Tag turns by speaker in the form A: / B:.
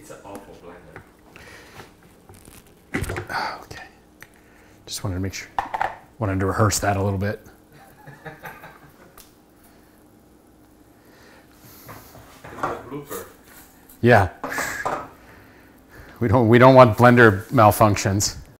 A: It's an awful blender.
B: Ah, okay. Just wanted to make sure. Wanted to rehearse that a little bit. Yeah. We don't we don't want blender malfunctions.